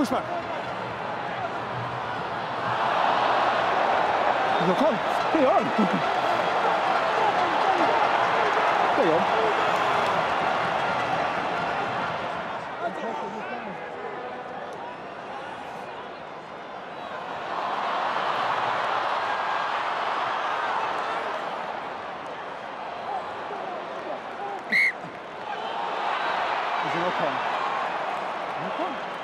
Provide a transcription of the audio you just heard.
Push back. Ja, stay on. stay on. Is it okay?